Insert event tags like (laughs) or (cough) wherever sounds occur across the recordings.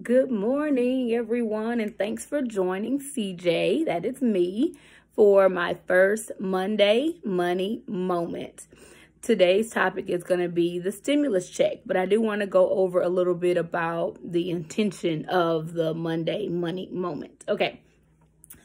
Good morning, everyone, and thanks for joining CJ, that is me, for my first Monday Money Moment. Today's topic is going to be the stimulus check, but I do want to go over a little bit about the intention of the Monday Money Moment. Okay.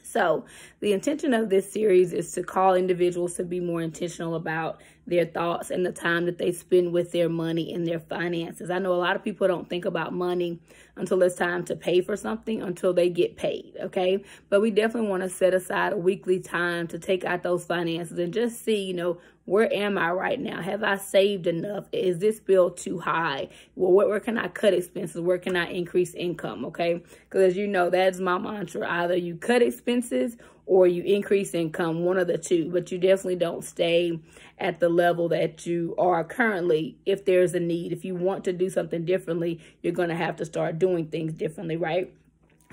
So, the intention of this series is to call individuals to be more intentional about their thoughts and the time that they spend with their money and their finances. I know a lot of people don't think about money until it's time to pay for something until they get paid, okay? But we definitely want to set aside a weekly time to take out those finances and just see, you know, where am I right now? Have I saved enough? Is this bill too high? Well, where, where can I cut expenses? Where can I increase income? Okay. Because as you know, that's my mantra. Either you cut expenses or you increase income, one of the two, but you definitely don't stay at the level that you are currently if there's a need. If you want to do something differently, you're going to have to start doing things differently, right?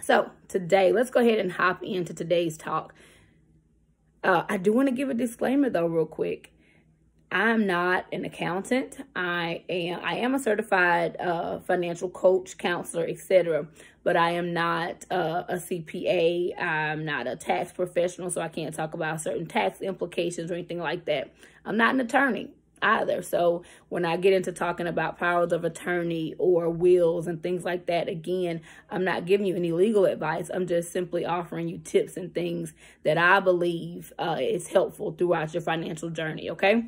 So today, let's go ahead and hop into today's talk. Uh, I do want to give a disclaimer though, real quick. I'm not an accountant. I am I am a certified uh, financial coach, counselor, etc. But I am not uh, a CPA. I'm not a tax professional, so I can't talk about certain tax implications or anything like that. I'm not an attorney either. So when I get into talking about powers of attorney or wills and things like that, again, I'm not giving you any legal advice. I'm just simply offering you tips and things that I believe uh, is helpful throughout your financial journey. Okay.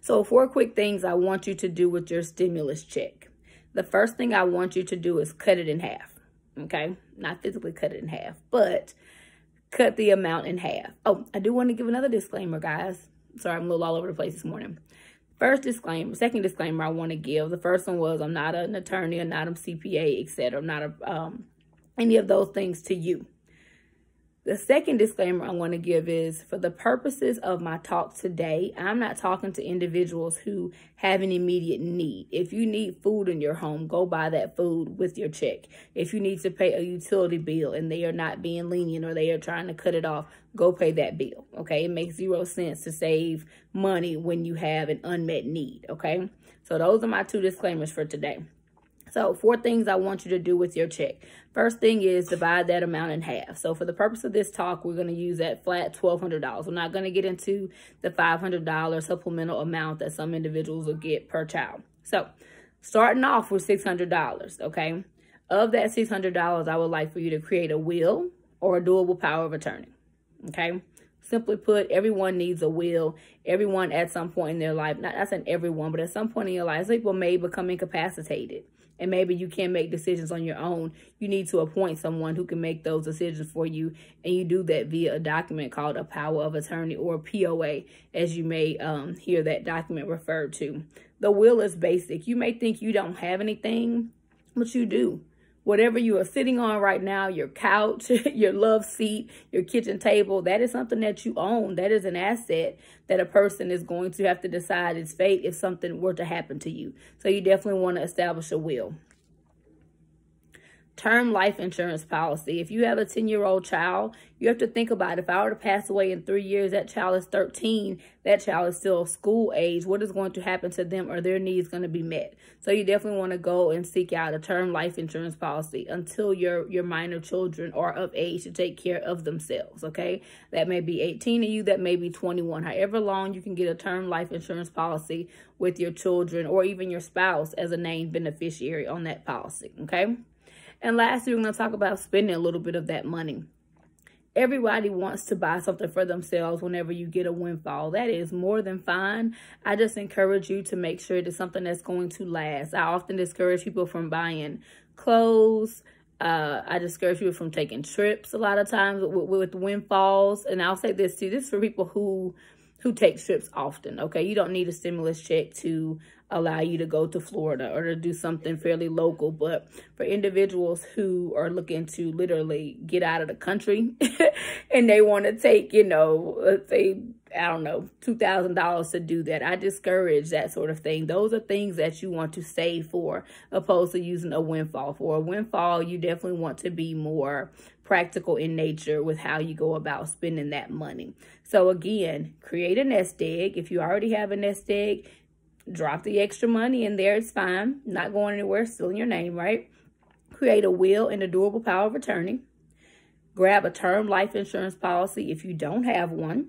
So four quick things I want you to do with your stimulus check. The first thing I want you to do is cut it in half. Okay. Not physically cut it in half, but cut the amount in half. Oh, I do want to give another disclaimer, guys. Sorry, I'm a little all over the place this morning. First disclaimer, second disclaimer I want to give. The first one was I'm not an attorney, I'm not a CPA, etc. I'm not a, um, any of those things to you. The second disclaimer I want to give is for the purposes of my talk today, I'm not talking to individuals who have an immediate need. If you need food in your home, go buy that food with your check. If you need to pay a utility bill and they are not being lenient or they are trying to cut it off, go pay that bill. Okay. It makes zero sense to save money when you have an unmet need. Okay. So those are my two disclaimers for today. So four things I want you to do with your check. First thing is divide that amount in half. So for the purpose of this talk, we're going to use that flat $1,200. We're not going to get into the $500 supplemental amount that some individuals will get per child. So starting off with $600, okay? Of that $600, I would like for you to create a will or a durable power of attorney, okay? Simply put, everyone needs a will. Everyone at some point in their life, not, not saying everyone, but at some point in your life, people may become incapacitated and maybe you can't make decisions on your own, you need to appoint someone who can make those decisions for you. And you do that via a document called a power of attorney or POA, as you may um, hear that document referred to. The will is basic. You may think you don't have anything, but you do whatever you are sitting on right now, your couch, (laughs) your love seat, your kitchen table, that is something that you own. That is an asset that a person is going to have to decide its fate if something were to happen to you. So you definitely want to establish a will term life insurance policy. If you have a 10 year old child, you have to think about if I were to pass away in three years, that child is 13, that child is still school age. What is going to happen to them? Are their needs going to be met? So you definitely want to go and seek out a term life insurance policy until your, your minor children are of age to take care of themselves. Okay. That may be 18 of you, that may be 21. However long you can get a term life insurance policy with your children or even your spouse as a named beneficiary on that policy. Okay. And lastly, we're going to talk about spending a little bit of that money. Everybody wants to buy something for themselves whenever you get a windfall. That is more than fine. I just encourage you to make sure it is something that's going to last. I often discourage people from buying clothes. Uh, I discourage people from taking trips a lot of times with, with windfalls. And I'll say this too, this is for people who who take trips often, okay? You don't need a stimulus check to allow you to go to Florida or to do something fairly local. But for individuals who are looking to literally get out of the country (laughs) and they want to take, you know, let's say, I don't know, $2,000 to do that, I discourage that sort of thing. Those are things that you want to save for opposed to using a windfall. For a windfall, you definitely want to be more practical in nature with how you go about spending that money. So again, create a nest egg. If you already have a nest egg, drop the extra money in there. It's fine. Not going anywhere. Still in your name, right? create a will and a durable power of attorney, grab a term life insurance policy if you don't have one,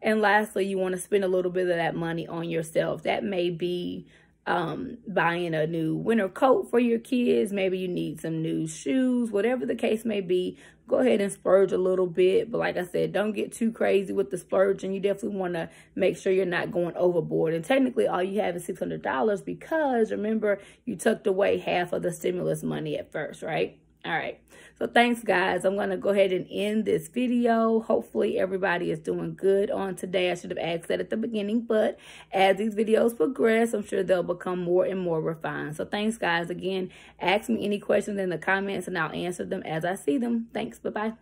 and lastly, you want to spend a little bit of that money on yourself. That may be um, buying a new winter coat for your kids. Maybe you need some new shoes, whatever the case may be. Go ahead and splurge a little bit. But like I said, don't get too crazy with the splurge. And you definitely want to make sure you're not going overboard. And technically, all you have is $600 because remember, you tucked away half of the stimulus money at first, right? All right. So thanks, guys. I'm going to go ahead and end this video. Hopefully, everybody is doing good on today. I should have asked that at the beginning, but as these videos progress, I'm sure they'll become more and more refined. So thanks, guys. Again, ask me any questions in the comments, and I'll answer them as I see them. Thanks. Bye-bye.